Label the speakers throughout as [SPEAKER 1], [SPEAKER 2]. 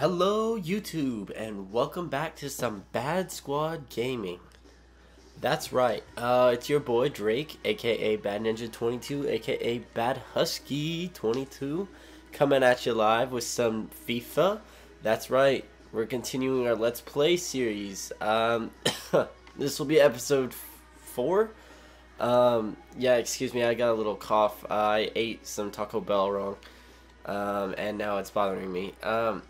[SPEAKER 1] Hello, YouTube, and welcome back to some Bad Squad Gaming. That's right, uh, it's your boy Drake, aka Bad Ninja 22, aka Bad Husky 22, coming at you live with some FIFA. That's right, we're continuing our Let's Play series. Um, this will be episode four. Um, yeah, excuse me, I got a little cough. I ate some Taco Bell wrong, um, and now it's bothering me. Um,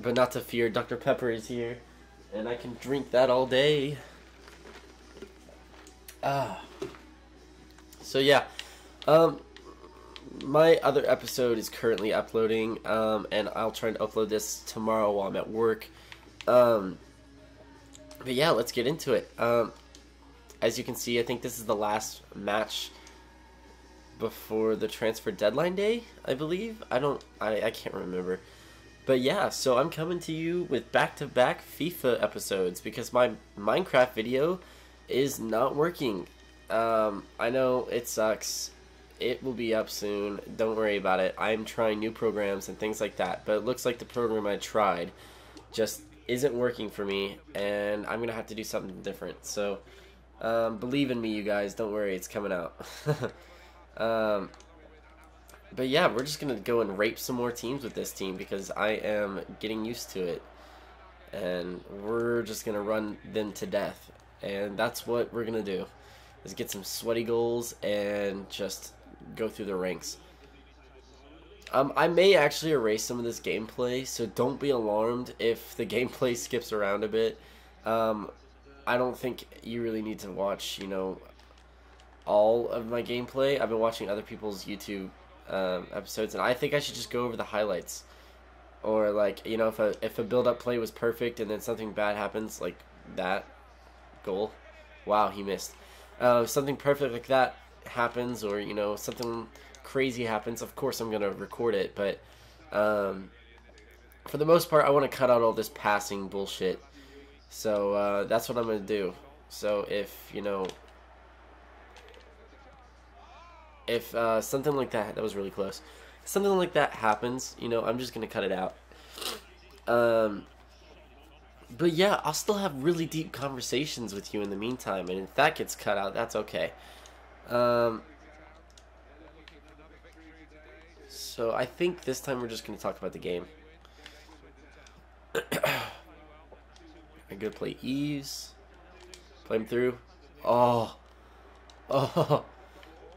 [SPEAKER 1] but not to fear, Dr. Pepper is here, and I can drink that all day. Ah. So yeah, um, my other episode is currently uploading, um, and I'll try to upload this tomorrow while I'm at work. Um, but yeah, let's get into it. Um, as you can see, I think this is the last match before the transfer deadline day, I believe. I don't, I, I can't remember. But yeah, so I'm coming to you with back-to-back -back FIFA episodes because my Minecraft video is not working. Um, I know it sucks. It will be up soon. Don't worry about it. I'm trying new programs and things like that. But it looks like the program I tried just isn't working for me. And I'm going to have to do something different. So um, believe in me, you guys. Don't worry. It's coming out. um, but yeah, we're just going to go and rape some more teams with this team because I am getting used to it. And we're just going to run them to death. And that's what we're gonna do is get some sweaty goals and just go through the ranks. Um, I may actually erase some of this gameplay so don't be alarmed if the gameplay skips around a bit. Um, I don't think you really need to watch you know all of my gameplay. I've been watching other people's YouTube um, episodes and I think I should just go over the highlights or like you know if a if a build up play was perfect and then something bad happens like that goal. Wow, he missed. Uh, something perfect like that happens, or you know something crazy happens. Of course, I'm gonna record it, but um, for the most part, I want to cut out all this passing bullshit. So uh, that's what I'm gonna do. So if you know, if uh, something like that, that was really close. Something like that happens, you know, I'm just gonna cut it out. Um, but yeah, I'll still have really deep conversations with you in the meantime, and if that gets cut out, that's okay. Um, so I think this time we're just going to talk about the game. I'm going to play Eaves. Play him through. Oh. Oh.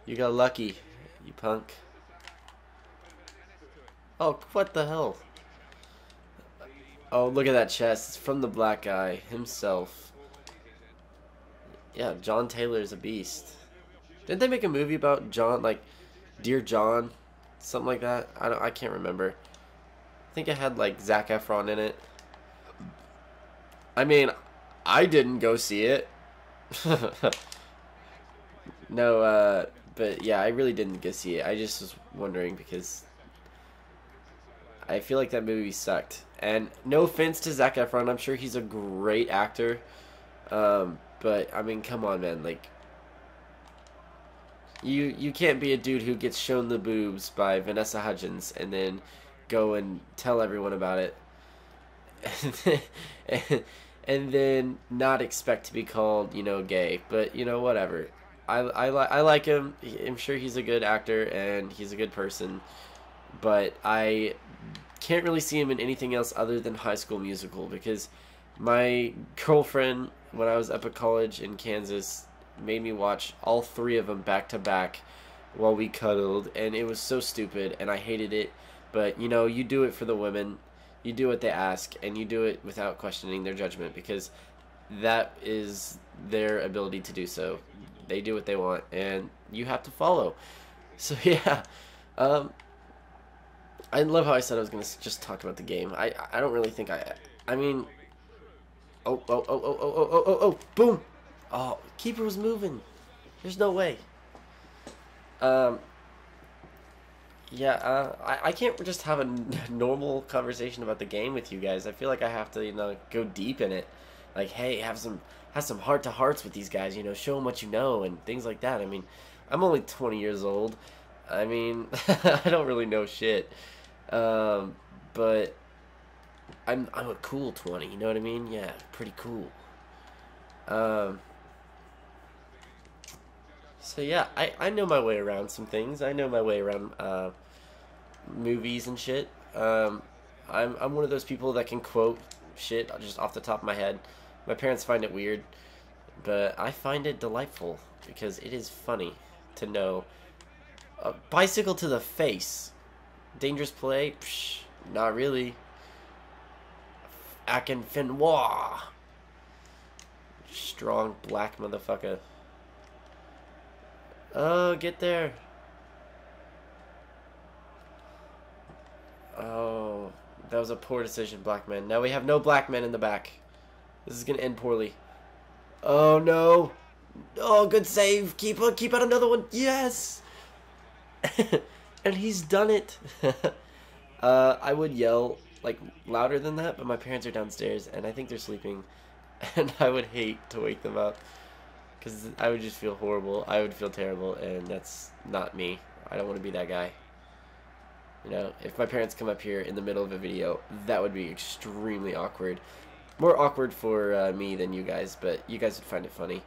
[SPEAKER 1] You got lucky, you punk. Oh, what the hell? Oh, look at that chest. It's from the black guy himself. Yeah, John Taylor is a beast. Didn't they make a movie about John, like, Dear John? Something like that? I, don't, I can't remember. I think it had, like, Zac Efron in it. I mean, I didn't go see it. no, uh, but yeah, I really didn't go see it. I just was wondering because I feel like that movie sucked. And no offense to Zac Efron, I'm sure he's a great actor. Um, but I mean, come on, man. Like, you you can't be a dude who gets shown the boobs by Vanessa Hudgens and then go and tell everyone about it, and, and then not expect to be called, you know, gay. But you know, whatever. I I, li I like him. I'm sure he's a good actor and he's a good person. But I can't really see him in anything else other than High School Musical because my girlfriend, when I was up at college in Kansas, made me watch all three of them back to back while we cuddled, and it was so stupid, and I hated it. But you know, you do it for the women, you do what they ask, and you do it without questioning their judgment because that is their ability to do so. They do what they want, and you have to follow. So yeah, um, I love how I said I was going to just talk about the game. I I don't really think I... I mean... Oh, oh, oh, oh, oh, oh, oh, oh, boom! Oh, keeper was moving. There's no way. Um... Yeah, uh, I, I can't just have a normal conversation about the game with you guys. I feel like I have to, you know, go deep in it. Like, hey, have some have some heart-to-hearts with these guys, you know, show them what you know and things like that. I mean, I'm only 20 years old. I mean, I don't really know shit. Um, but I'm I'm a cool 20. You know what I mean? Yeah, pretty cool. Um. So yeah, I I know my way around some things. I know my way around uh, movies and shit. Um, I'm I'm one of those people that can quote shit just off the top of my head. My parents find it weird, but I find it delightful because it is funny to know. A bicycle to the face. Dangerous play? Psh, not really. Akinfenwa. Strong black motherfucker. Oh, get there. Oh, that was a poor decision, black man. Now we have no black men in the back. This is going to end poorly. Oh, no. Oh, good save. Keep, uh, keep out another one. Yes. and he's done it. uh, I would yell like louder than that, but my parents are downstairs and I think they're sleeping, and I would hate to wake them up because I would just feel horrible. I would feel terrible, and that's not me. I don't want to be that guy. You know, if my parents come up here in the middle of a video, that would be extremely awkward. More awkward for uh, me than you guys, but you guys would find it funny.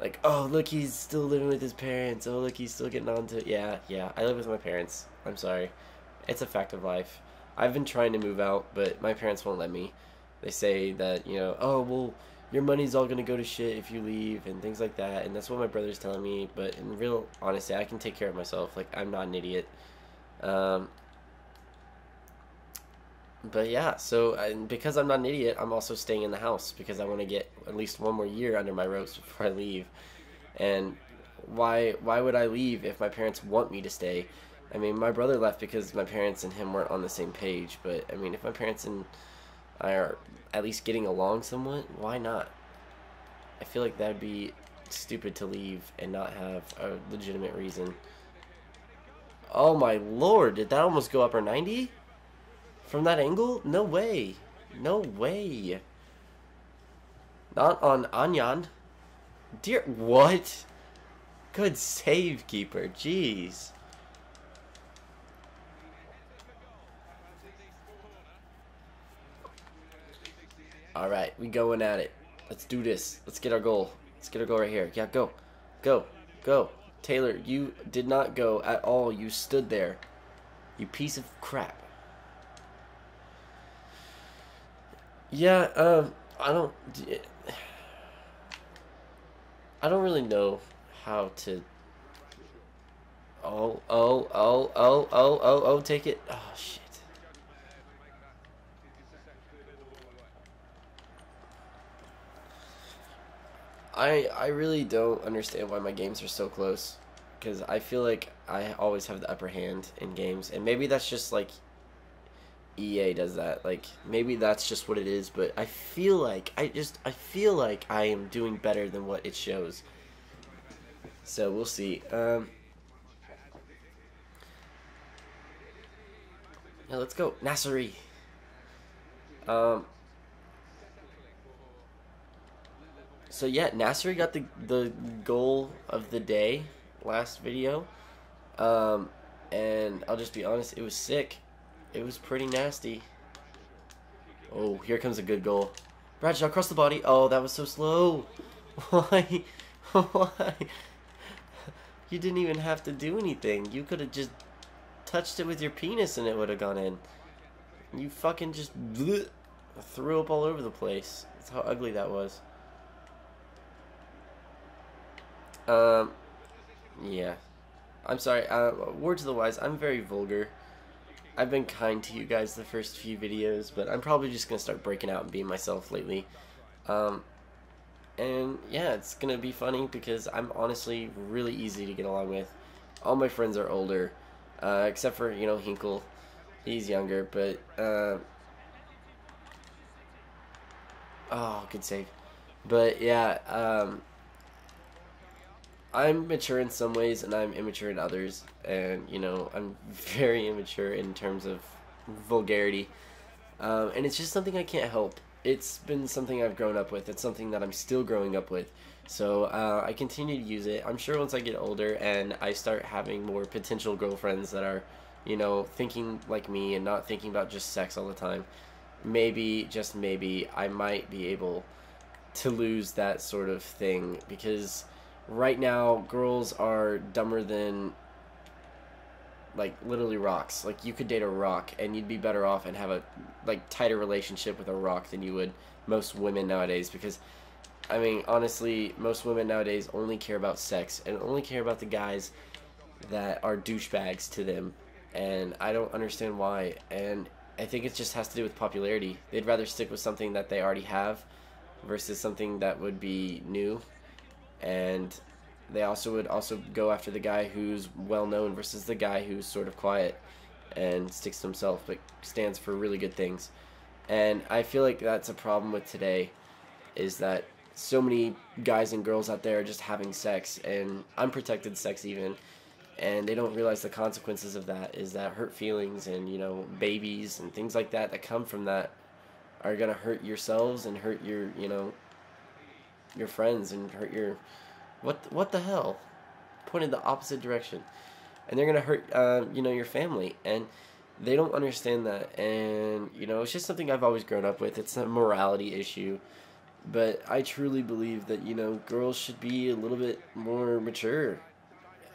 [SPEAKER 1] Like, oh, look, he's still living with his parents. Oh, look, he's still getting on to... Yeah, yeah, I live with my parents. I'm sorry. It's a fact of life. I've been trying to move out, but my parents won't let me. They say that, you know, oh, well, your money's all going to go to shit if you leave and things like that. And that's what my brother's telling me. But in real honesty, I can take care of myself. Like, I'm not an idiot. Um, but yeah, so and because I'm not an idiot, I'm also staying in the house because I want to get at least one more year under my ropes before I leave. And why why would I leave if my parents want me to stay? I mean, my brother left because my parents and him weren't on the same page. But I mean, if my parents and I are at least getting along somewhat, why not? I feel like that'd be stupid to leave and not have a legitimate reason. Oh my lord, did that almost go upper 90? From that angle? No way. No way. Not on Anyan. Dear, what? Good save, keeper. Jeez. All right, we going at it. Let's do this. Let's get our goal. Let's get our goal right here. Yeah, go. Go. Go. Taylor, you did not go at all. You stood there. You piece of crap. Yeah, um, I don't... I don't really know how to... Oh, oh, oh, oh, oh, oh, oh, take it. Oh, shit. I I really don't understand why my games are so close because I feel like I always have the upper hand in games and maybe that's just like EA does that. Like maybe that's just what it is but I feel like I just I feel like I am doing better than what it shows. So we'll see. Um yeah let's go. Nassery um so yeah, Nasser got the the goal of the day last video, um, and I'll just be honest, it was sick. It was pretty nasty. Oh, here comes a good goal. Bradshaw across the body. Oh, that was so slow. Why? Why? You didn't even have to do anything. You could have just touched it with your penis and it would have gone in. You fucking just bleh, threw up all over the place. That's how ugly that was. Um, yeah. I'm sorry. Uh, word to the wise, I'm very vulgar. I've been kind to you guys the first few videos, but I'm probably just going to start breaking out and being myself lately. Um, and yeah, it's going to be funny because I'm honestly really easy to get along with. All my friends are older, uh, except for, you know, Hinkle. He's younger, but, uh, oh, good save. But yeah, um, I'm mature in some ways and I'm immature in others. And you know I'm very immature in terms of vulgarity. Um, and it's just something I can't help. It's been something I've grown up with. It's something that I'm still growing up with. So uh, I continue to use it. I'm sure once I get older and I start having more potential girlfriends that are you know thinking like me and not thinking about just sex all the time maybe just maybe I might be able to lose that sort of thing because right now girls are dumber than like literally rocks. Like you could date a rock and you'd be better off and have a like tighter relationship with a rock than you would most women nowadays because I mean honestly most women nowadays only care about sex and only care about the guys that are douchebags to them and I don't understand why and I think it just has to do with popularity. They'd rather stick with something that they already have versus something that would be new and they also would also go after the guy who's well known versus the guy who's sort of quiet and sticks to himself but stands for really good things. And I feel like that's a problem with today is that so many guys and girls out there are just having sex and unprotected sex even and they don't realize the consequences of that is that hurt feelings and you know babies and things like that that come from that are going to hurt yourselves and hurt your you know your friends and hurt your what what the hell? Pointed the opposite direction, and they're gonna hurt uh, you know your family, and they don't understand that. And you know it's just something I've always grown up with. It's a morality issue, but I truly believe that you know girls should be a little bit more mature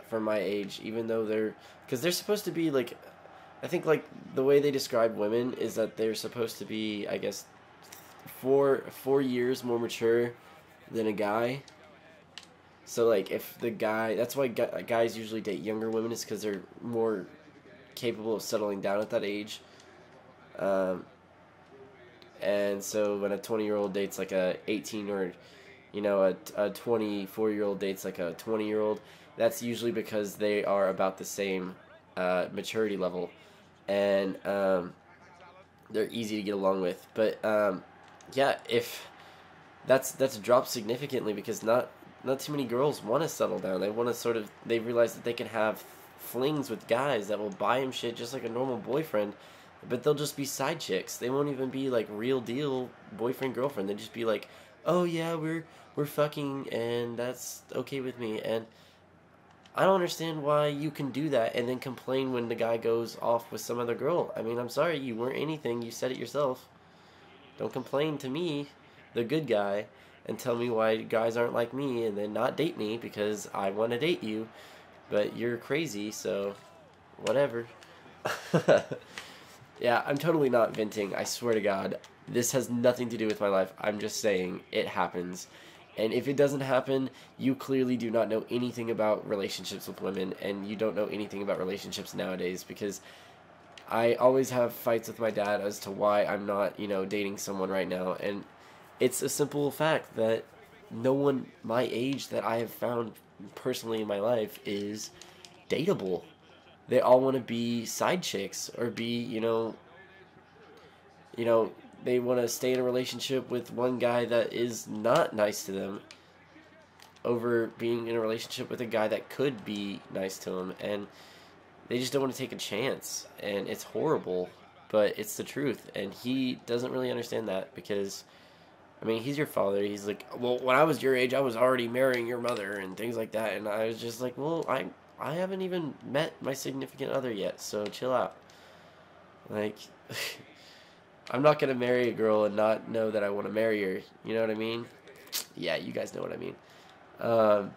[SPEAKER 1] for my age, even though they're because they're supposed to be like. I think like the way they describe women is that they're supposed to be, I guess, four four years more mature than a guy. So like if the guy, that's why guys usually date younger women is because they're more capable of settling down at that age. Um, and so when a 20 year old dates like a 18 or you know a, a 24 year old dates like a 20 year old that's usually because they are about the same uh, maturity level. And um, they're easy to get along with. But um, yeah if that's that's dropped significantly because not not too many girls want to settle down. They want to sort of they realize that they can have flings with guys that will buy them shit just like a normal boyfriend, but they'll just be side chicks. They won't even be like real deal boyfriend girlfriend. They just be like, "Oh yeah, we're we're fucking and that's okay with me." And I don't understand why you can do that and then complain when the guy goes off with some other girl. I mean, I'm sorry, you weren't anything. You said it yourself. Don't complain to me, the good guy and tell me why guys aren't like me and then not date me because I want to date you, but you're crazy, so whatever. yeah, I'm totally not venting. I swear to God. This has nothing to do with my life. I'm just saying it happens. And if it doesn't happen, you clearly do not know anything about relationships with women and you don't know anything about relationships nowadays because I always have fights with my dad as to why I'm not, you know, dating someone right now. And it's a simple fact that no one my age that I have found personally in my life is dateable. They all want to be side chicks or be, you know, you know, they want to stay in a relationship with one guy that is not nice to them over being in a relationship with a guy that could be nice to them and they just don't want to take a chance and it's horrible but it's the truth and he doesn't really understand that because I mean, he's your father. He's like, well, when I was your age, I was already marrying your mother and things like that. And I was just like, well, I I haven't even met my significant other yet, so chill out. Like, I'm not gonna marry a girl and not know that I want to marry her. You know what I mean? Yeah, you guys know what I mean. Um,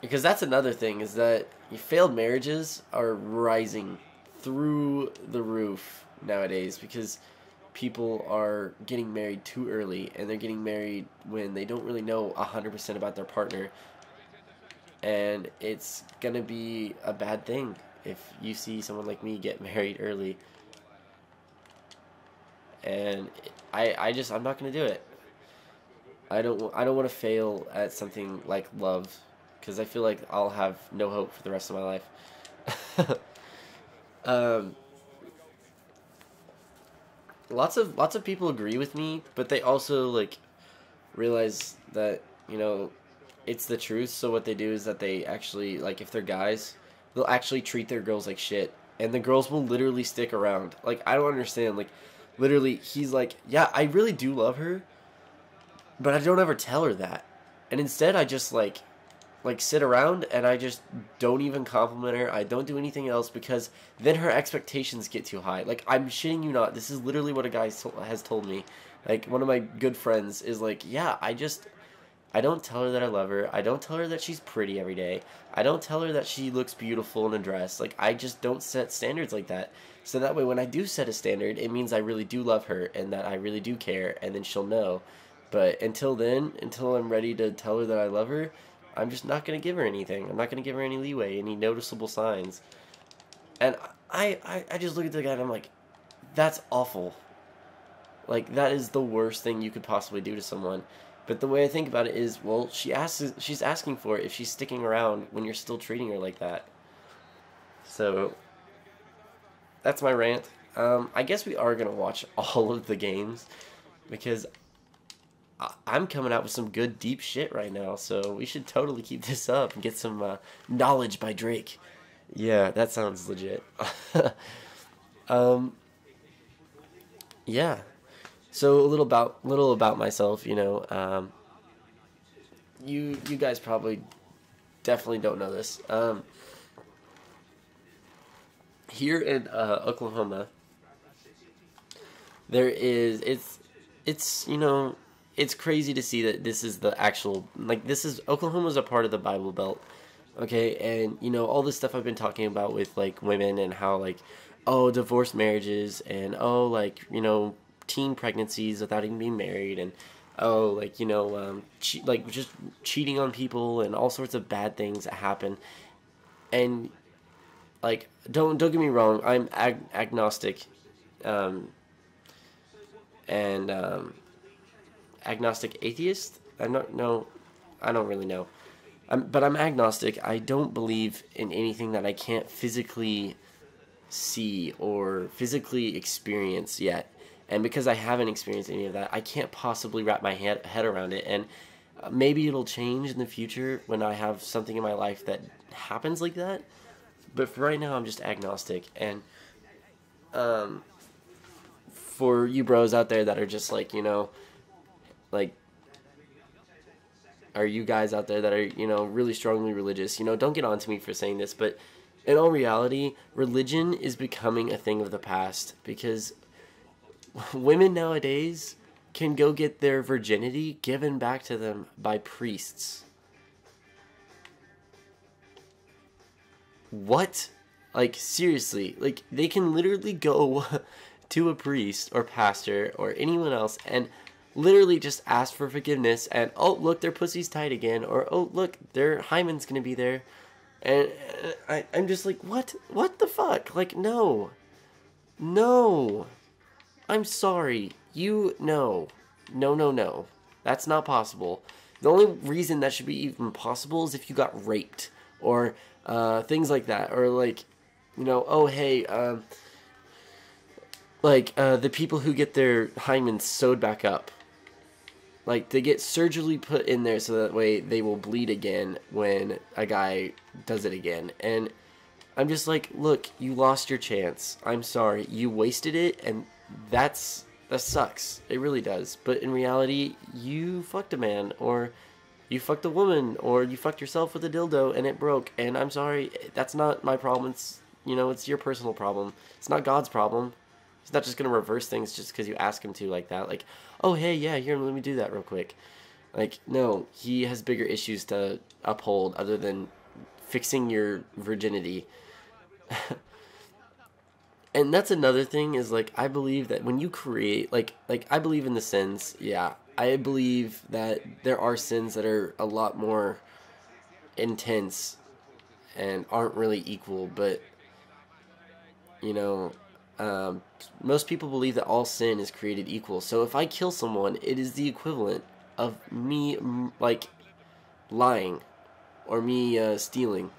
[SPEAKER 1] because that's another thing is that failed marriages are rising through the roof nowadays because people are getting married too early and they're getting married when they don't really know 100% about their partner. And it's going to be a bad thing if you see someone like me get married early. And I I just I'm not going to do it. I don't I don't want to fail at something like love cuz I feel like I'll have no hope for the rest of my life. Um lots of lots of people agree with me, but they also like realize that you know it's the truth. So what they do is that they actually like if they're guys, they'll actually treat their girls like shit, and the girls will literally stick around. Like I don't understand. Like literally, he's like, yeah, I really do love her, but I don't ever tell her that, and instead I just like like sit around and I just don't even compliment her. I don't do anything else because then her expectations get too high. Like I'm shitting you not. This is literally what a guy has told me. Like one of my good friends is like, "Yeah, I just I don't tell her that I love her. I don't tell her that she's pretty every day. I don't tell her that she looks beautiful in a dress. Like I just don't set standards like that. So that way when I do set a standard, it means I really do love her and that I really do care and then she'll know. But until then, until I'm ready to tell her that I love her, I'm just not going to give her anything. I'm not going to give her any leeway, any noticeable signs. And I, I, I just look at the guy and I'm like, that's awful. Like, that is the worst thing you could possibly do to someone. But the way I think about it is, well, she asks, she's asking for it if she's sticking around when you're still treating her like that. So, that's my rant. Um, I guess we are going to watch all of the games because I'm coming out with some good deep shit right now, so we should totally keep this up and get some uh, knowledge by Drake. Yeah, that sounds legit. um, yeah. So a little about little about myself, you know. Um, you you guys probably definitely don't know this. Um, here in uh, Oklahoma, there is it's it's you know it's crazy to see that this is the actual like this is Oklahoma's a part of the Bible Belt, okay, and you know all this stuff I've been talking about with like women and how like oh divorced marriages and oh like you know teen pregnancies without even being married and oh like you know um, che- like just cheating on people and all sorts of bad things that happen. And like don't don't get me wrong i'm ag- agnostic um, and um, agnostic atheist. I don't know. I don't really know. I'm, but I'm agnostic. I don't believe in anything that I can't physically see or physically experience yet. And because I haven't experienced any of that, I can't possibly wrap my head, head around it. And uh, maybe it'll change in the future when I have something in my life that happens like that. But for right now, I'm just agnostic. And um, for you bros out there that are just like, you know, like are you guys out there that are you know really strongly religious? You know don't get on to me for saying this but in all reality religion is becoming a thing of the past because women nowadays can go get their virginity given back to them by priests. What? Like seriously like they can literally go to a priest or pastor or anyone else and literally just ask for forgiveness and oh look their pussy's tight again or oh look their hymen's gonna be there. And uh, I, i'm just like what? What the fuck? Like no. No. I'm sorry. You no no no no. That's not possible. The only reason that should be even possible is if you got raped or uh, things like that or like you know oh hey um, like uh, the people who get their hymen sewed back up like they get surgically put in there so that way they will bleed again when a guy does it again. And i'm just like look you lost your chance. I'm sorry. You wasted it and that's that sucks. It really does. But in reality you fucked a man or you fucked a woman or you fucked yourself with a dildo and it broke. And i'm sorry that's not my problem. It's you know it's your personal problem. It's not god's problem He's not just gonna reverse things just because you ask him to like that. Like, oh hey, yeah, here, let me do that real quick. Like, no, he has bigger issues to uphold other than fixing your virginity. and that's another thing is like I believe that when you create like like I believe in the sins, yeah. I believe that there are sins that are a lot more intense and aren't really equal, but you know, um, most people believe that all sin is created equal. So if I kill someone, it is the equivalent of me, like, lying or me uh, stealing.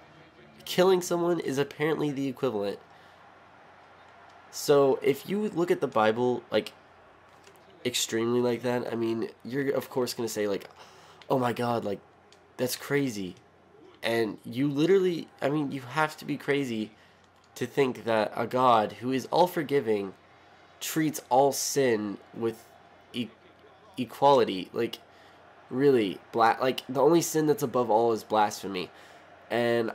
[SPEAKER 1] Killing someone is apparently the equivalent. So if you look at the Bible, like, extremely like that, I mean, you're of course going to say, like, oh my god, like, that's crazy. And you literally, I mean, you have to be crazy to think that a God who is all forgiving treats all sin with e- equality. Like, really bla- like the only sin that's above all is blasphemy. And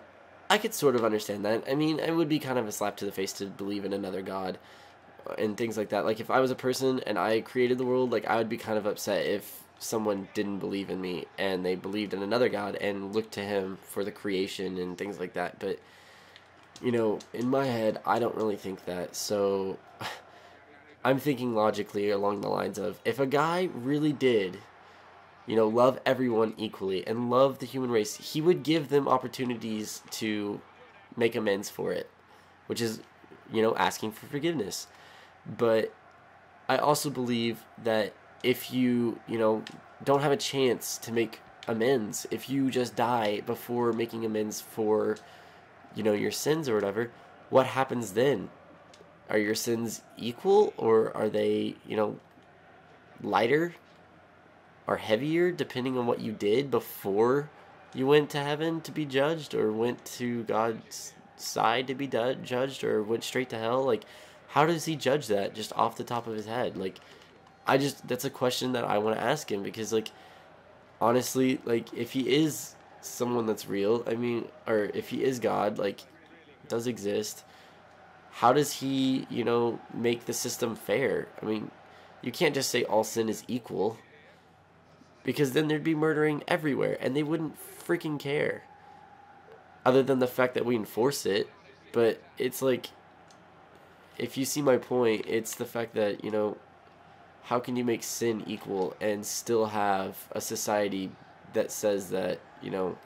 [SPEAKER 1] i could sort of understand that. I mean it would be kind of a slap to the face to believe in another god and things like that. Like if i was a person and i created the world like i would be kind of upset if someone didn't believe in me and they believed in another god and looked to him for the creation and things like that. But you know in my head i don't really think that so i'm thinking logically along the lines of if a guy really did you know, love everyone equally and love the human race, he would give them opportunities to make amends for it, which is, you know, asking for forgiveness. But I also believe that if you, you know, don't have a chance to make amends, if you just die before making amends for, you know, your sins or whatever, what happens then? Are your sins equal or are they, you know, lighter are heavier depending on what you did before you went to heaven to be judged or went to God's side to be judged or went straight to hell like how does he judge that just off the top of his head like I just that's a question that I want to ask him because like honestly like if he is someone that's real I mean or if he is God like does exist how does he you know make the system fair I mean you can't just say all sin is equal because then there'd be murdering everywhere and they wouldn't freaking care. Other than the fact that we enforce it, but it's like if you see my point, it's the fact that, you know, how can you make sin equal and still have a society that says that, you know,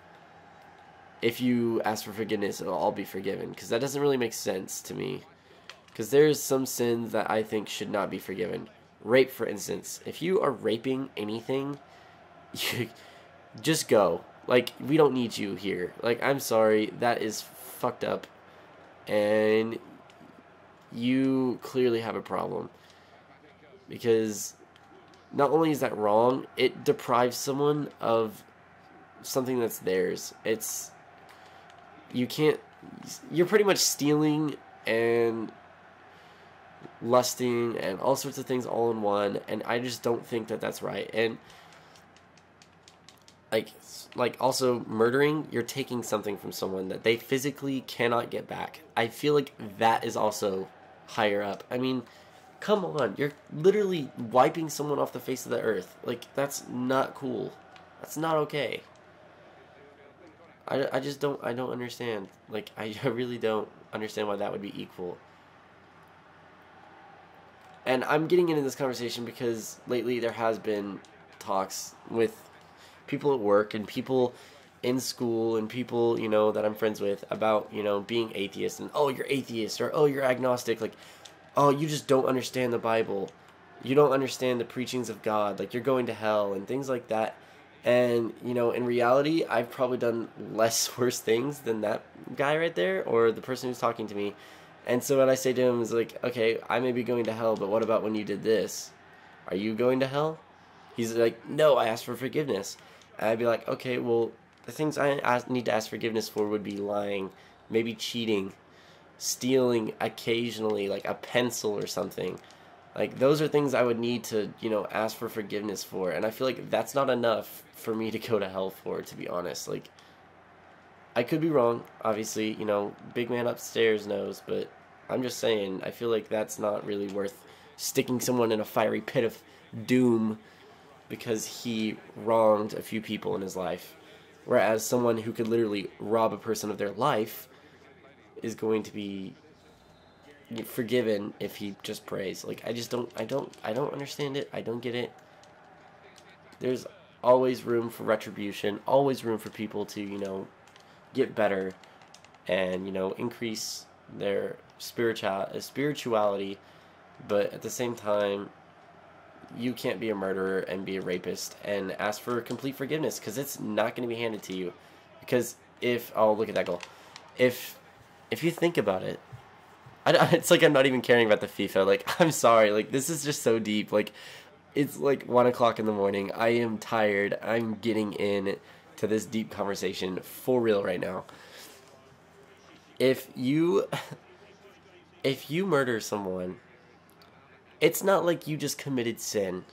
[SPEAKER 1] if you ask for forgiveness, it'll all be forgiven? Because that doesn't really make sense to me. Because there's some sins that I think should not be forgiven. Rape, for instance. If you are raping anything, you just go. Like we don't need you here. Like I'm sorry, that is fucked up. And you clearly have a problem. Because not only is that wrong, it deprives someone of something that's theirs. It's you can't you're pretty much stealing and lusting and all sorts of things all in one and I just don't think that that's right. And like like also murdering you're taking something from someone that they physically cannot get back i feel like that is also higher up i mean come on you're literally wiping someone off the face of the earth. Like that's not cool. That's not okay. I, I just don't i don't understand. Like I, I really don't understand why that would be equal. And i'm getting into this conversation because lately there has been talks with people at work and people in school and people you know that I'm friends with about you know being atheist and oh you're atheist or oh you're agnostic. Like oh you just don't understand the Bible. You don't understand the preachings of God. Like you're going to hell and things like that. And you know in reality I've probably done less worse things than that guy right there or the person who's talking to me. And so what I say to him is like okay I may be going to hell but what about when you did this? Are you going to hell? He's like no I asked for forgiveness. And I'd be like, okay, well, the things I need to ask forgiveness for would be lying, maybe cheating, stealing occasionally, like a pencil or something. Like those are things I would need to, you know, ask for forgiveness for, and I feel like that's not enough for me to go to hell for, to be honest. Like, I could be wrong. Obviously, you know, big man upstairs knows, but I'm just saying, I feel like that's not really worth sticking someone in a fiery pit of doom because he wronged a few people in his life. Whereas someone who could literally rob a person of their life is going to be forgiven if he just prays. Like I just don't I don't I don't understand it. I don't get it. There's always room for retribution, always room for people to, you know, get better and, you know, increase their spiritual uh, spirituality, but at the same time you can't be a murderer and be a rapist and ask for complete forgiveness because it's not going to be handed to you. Because if oh look at that goal, if if you think about it, I, it's like I'm not even caring about the FIFA. Like I'm sorry, like this is just so deep. Like it's like one o'clock in the morning. I am tired. I'm getting in to this deep conversation for real right now. If you if you murder someone it's not like you just committed sin.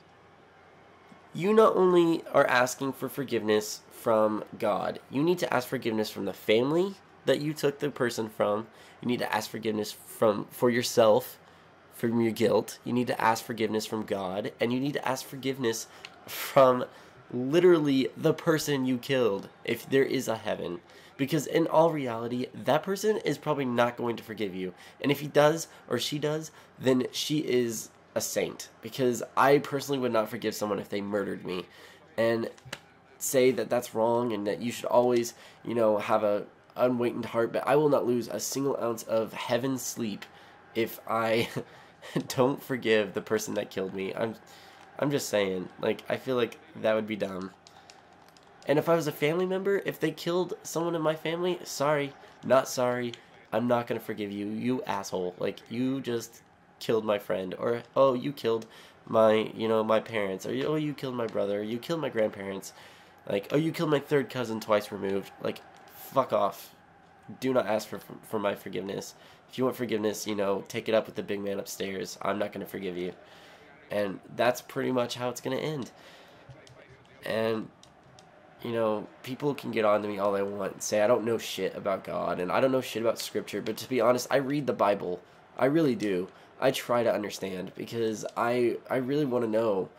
[SPEAKER 1] you not only are asking for forgiveness from God, you need to ask forgiveness from the family that you took the person from. You need to ask forgiveness from for yourself from your guilt. You need to ask forgiveness from God, and you need to ask forgiveness from literally the person you killed if there is a heaven. Because in all reality, that person is probably not going to forgive you. And if he does or she does, then she is a saint. Because I personally would not forgive someone if they murdered me. And say that that's wrong and that you should always, you know, have a unweighted heart, but I will not lose a single ounce of heaven sleep if I don't forgive the person that killed me. I'm I'm just saying, like I feel like that would be dumb. And if I was a family member, if they killed someone in my family, sorry, not sorry. I'm not going to forgive you, you asshole. Like you just killed my friend or oh, you killed my, you know, my parents or oh, you killed my brother, or, you killed my grandparents. Like, oh, you killed my third cousin twice removed. Like, fuck off. Do not ask for for my forgiveness. If you want forgiveness, you know, take it up with the big man upstairs. I'm not going to forgive you. And that's pretty much how it's going to end. And you know, people can get on to me all they want and say I don't know shit about God and I don't know shit about scripture, but to be honest, I read the Bible. I really do. I try to understand because I I really want to know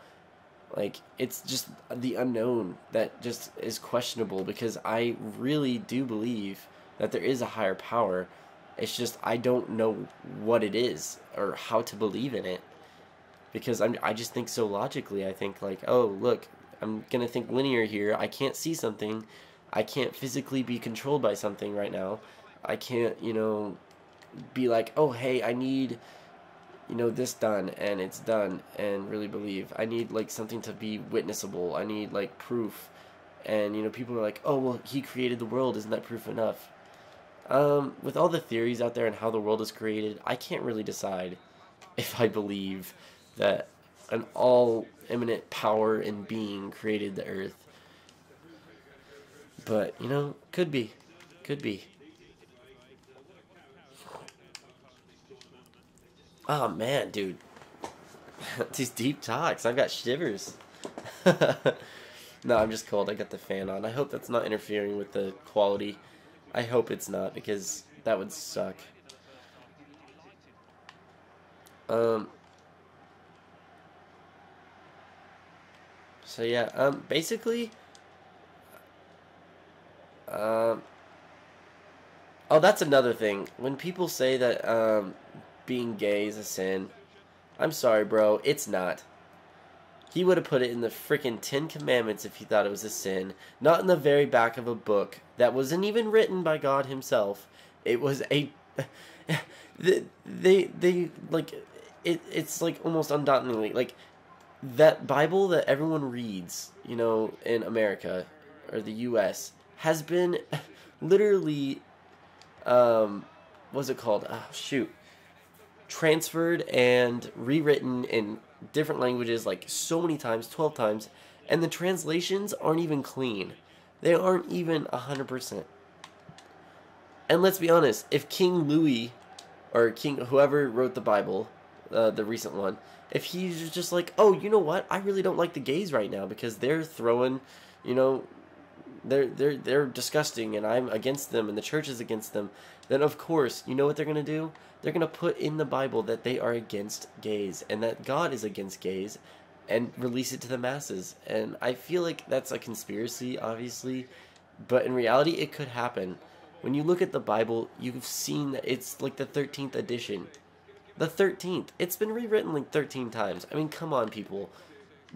[SPEAKER 1] like it's just the unknown that just is questionable because I really do believe that there is a higher power. It's just I don't know what it is or how to believe in it because I'm I just think so logically. I think like, oh, look, I'm going to think linear here. I can't see something. I can't physically be controlled by something right now. I can't, you know, be like, "Oh, hey, I need you know this done and it's done and really believe. I need like something to be witnessable. I need like proof. And you know people are like oh well he created the world. Isn't that proof enough? Um, with all the theories out there and how the world is created i can't really decide if i believe that an all imminent power and being created the earth. But you know could be. Could be Oh man, dude. These deep talks, I've got shivers. no, I'm just cold. I got the fan on. I hope that's not interfering with the quality. I hope it's not because that would suck. Um. So yeah, um, basically, um, oh, that's another thing. When people say that, um, being gay is a sin. I'm sorry, bro. It's not. He would have put it in the freaking Ten Commandments if he thought it was a sin, not in the very back of a book that wasn't even written by God Himself. It was a. they, they, they, like, it, it's like almost undauntingly. Like, that Bible that everyone reads, you know, in America or the U.S., has been literally. Um, what's it called? Oh, shoot transferred and rewritten in different languages like so many times, 12 times, and the translations aren't even clean. They aren't even 100%. And let's be honest, if King Louis or King whoever wrote the Bible, uh, the recent one, if he's just like, "Oh, you know what? I really don't like the gays right now because they're throwing, you know, they're they're they're disgusting and I'm against them and the church is against them, then of course, you know what they're going to do? They're going to put in the Bible that they are against gays and that God is against gays and release it to the masses. And I feel like that's a conspiracy obviously, but in reality it could happen. When you look at the Bible, you've seen that it's like the 13th edition. The 13th. It's been rewritten like 13 times. I mean, come on people.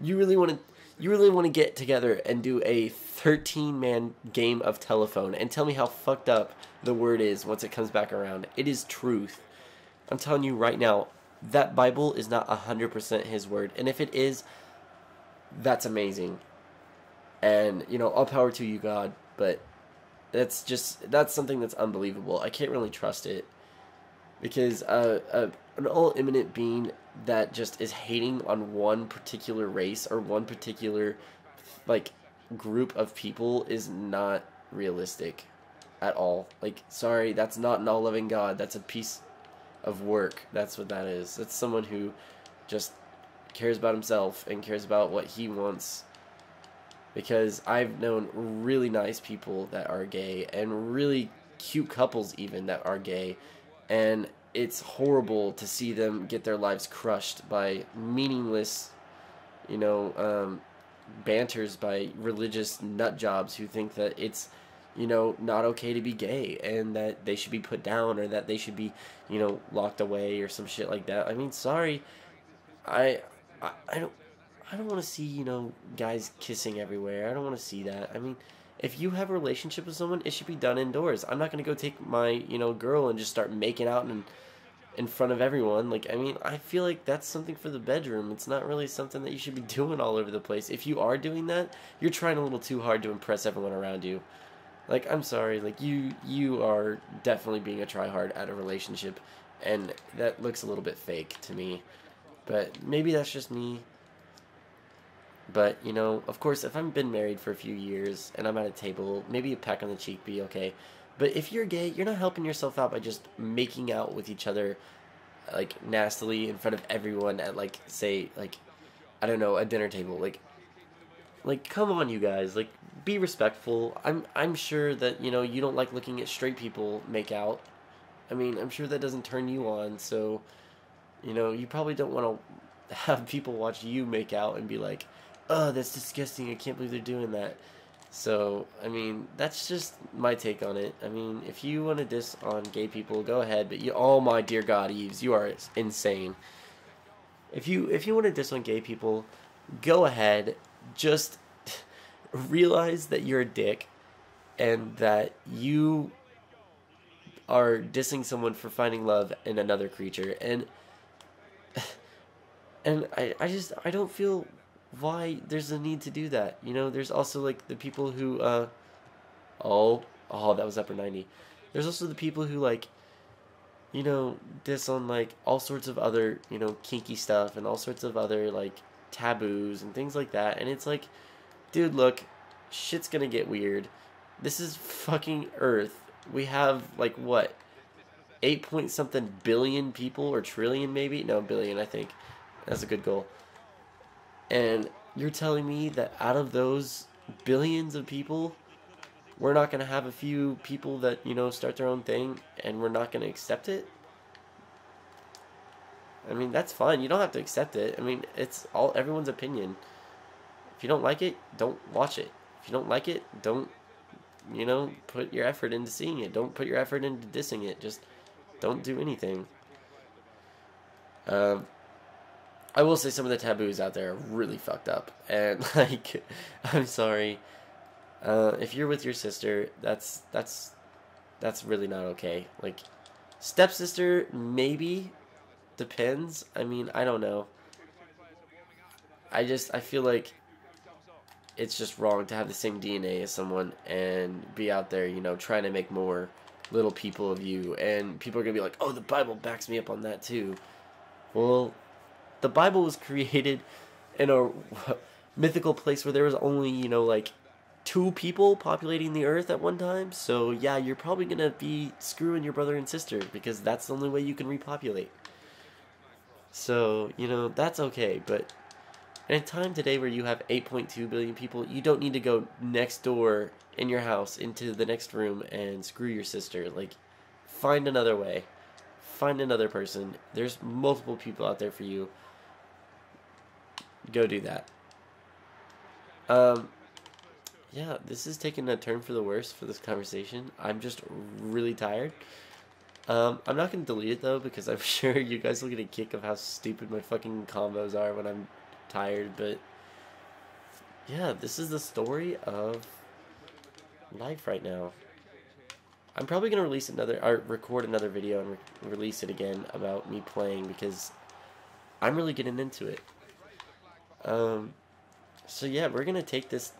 [SPEAKER 1] You really want to you really want to get together and do a 13 man game of telephone and tell me how fucked up the word is once it comes back around. It is truth. I'm telling you right now, that Bible is not 100% his word. And if it is, that's amazing. And, you know, all power to you, God. But that's just, that's something that's unbelievable. I can't really trust it. Because uh, uh, an all imminent being that just is hating on one particular race or one particular like group of people is not realistic at all. Like sorry, that's not an all-loving God. That's a piece of work. That's what that is. That's someone who just cares about himself and cares about what he wants. Because I've known really nice people that are gay and really cute couples even that are gay and it's horrible to see them get their lives crushed by meaningless you know um, banters by religious nut jobs who think that it's you know not okay to be gay and that they should be put down or that they should be you know locked away or some shit like that i mean sorry i i, I don't i don't want to see you know guys kissing everywhere i don't want to see that i mean if you have a relationship with someone it should be done indoors i'm not going to go take my you know girl and just start making out and in front of everyone. Like, I mean, I feel like that's something for the bedroom. It's not really something that you should be doing all over the place. If you are doing that, you're trying a little too hard to impress everyone around you. Like, I'm sorry, like you you are definitely being a tryhard at a relationship and that looks a little bit fake to me. But maybe that's just me. But, you know, of course, if I've been married for a few years and I'm at a table, maybe a peck on the cheek be okay. But if you're gay, you're not helping yourself out by just making out with each other like nastily in front of everyone at like say like I don't know, a dinner table. Like like come on you guys, like be respectful. I'm I'm sure that, you know, you don't like looking at straight people make out. I mean, I'm sure that doesn't turn you on, so you know, you probably don't want to have people watch you make out and be like, "Oh, that's disgusting. I can't believe they're doing that." So, I mean, that's just my take on it. I mean, if you want to diss on gay people, go ahead. But you, oh my dear God, Eaves, you are insane. If you if you want to diss on gay people, go ahead. Just realize that you're a dick, and that you are dissing someone for finding love in another creature, and and I I just I don't feel why there's a need to do that. You know, there's also like the people who uh oh oh that was upper 90. There's also the people who like you know, this on like all sorts of other, you know, kinky stuff and all sorts of other like taboos and things like that. And it's like, dude, look, shit's gonna get weird. This is fucking Earth. We have like what? Eight point something billion people or trillion maybe? No, billion, I think. That's a good goal. And you're telling me that out of those billions of people, we're not to have a few people that, you know, start their own thing and we're not to accept it? I mean, that's fine. You don't have to accept it. I mean, it's all everyone's opinion. If you don't like it, don't watch it. If you don't like it, don't, you know, put your effort into seeing it. Don't put your effort into dissing it. Just don't do anything. Um, I will say some of the taboos out there are really fucked up, and like, I'm sorry. Uh, if you're with your sister, that's that's that's really not okay. Like, stepsister maybe depends. I mean, I don't know. I just I feel like it's just wrong to have the same DNA as someone and be out there, you know, trying to make more little people of you, and people are gonna be like, "Oh, the Bible backs me up on that too." Well, the Bible was created in a mythical place where there was only, you know, like two people populating the earth at one time. So, yeah, you're probably going to be screwing your brother and sister because that's the only way you can repopulate. So, you know, that's okay, but in a time today where you have 8.2 billion people, you don't need to go next door in your house into the next room and screw your sister. Like, find another way. Find another person. There's multiple people out there for you go do that. Um, yeah, this is taking a turn for the worse for this conversation. I'm just really tired. Um, I'm not going to delete it though because I'm sure you guys will get a kick of how stupid my fucking combos are when I'm tired. But yeah, this is the story of life right now. I'm probably going to release another, or record another video and re release it again about me playing because I'm really getting into it. Um, so yeah, we're gonna take this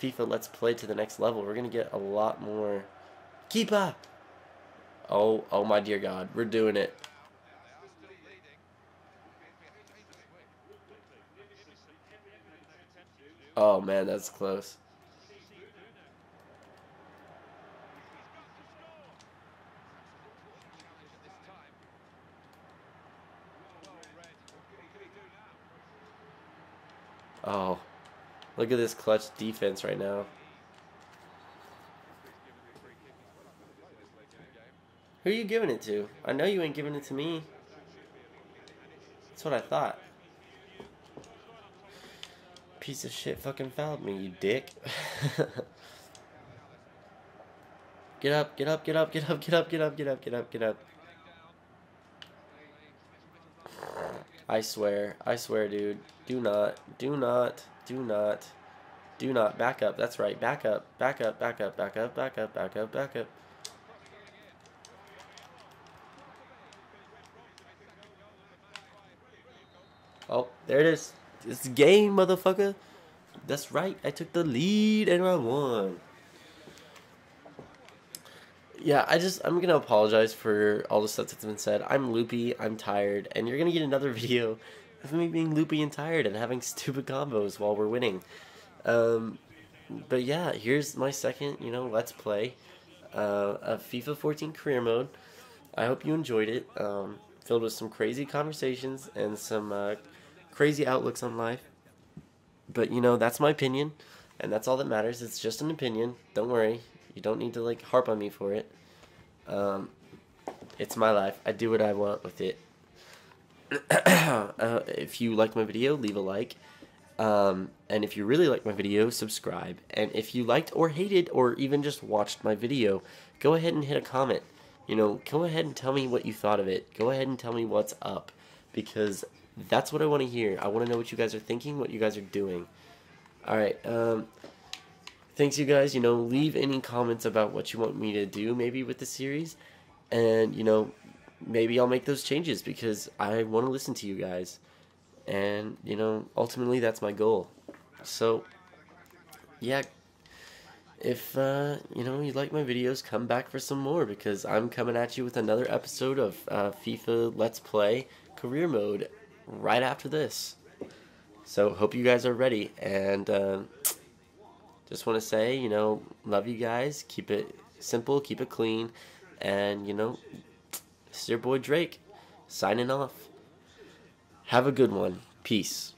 [SPEAKER 1] FIFA Let's Play to the next level. We're gonna get a lot more. Keeper. Oh, oh my dear God, we're doing it. Oh man, that's close. Oh, look at this clutch defense right now. Who are you giving it to? I know you ain't giving it to me. That's what I thought. Piece of shit fucking fouled me, you dick. get up, get up, get up, get up, get up, get up, get up, get up, get up. I swear, I swear, dude. Do not, do not, do not, do not. Back up, that's right. Back up, back up, back up, back up, back up, back up, back up. Oh, there it is. It's game, motherfucker. That's right. I took the lead and I won. Yeah, I just I'm gonna apologize for all the stuff that's been said. I'm loopy, I'm tired, and you're gonna get another video of me being loopy and tired and having stupid combos while we're winning. Um, but yeah, here's my second, you know, let's play uh, of FIFA 14 career mode. I hope you enjoyed it. Um, filled with some crazy conversations and some uh, crazy outlooks on life. But you know, that's my opinion, and that's all that matters. It's just an opinion. Don't worry. You don't need to like harp on me for it. Um, it's my life. I do what I want with it. uh, if you like my video, leave a like. Um, and if you really like my video, subscribe. And if you liked or hated or even just watched my video, go ahead and hit a comment. You know, go ahead and tell me what you thought of it. Go ahead and tell me what's up. Because that's what I want to hear. I want to know what you guys are thinking, what you guys are doing. Alright, um, thanks you guys. You know, leave any comments about what you want me to do maybe with the series. And, you know, maybe I'll make those changes because I want to listen to you guys. And, you know, ultimately that's my goal. So, yeah, if, uh, you know, you like my videos, come back for some more because I'm coming at you with another episode of uh, FIFA Let's Play Career Mode right after this. So hope you guys are ready, and uh, just want to say, you know, love you guys. Keep it simple, keep it clean, and you know, it's your boy Drake signing off. Have a good one. Peace.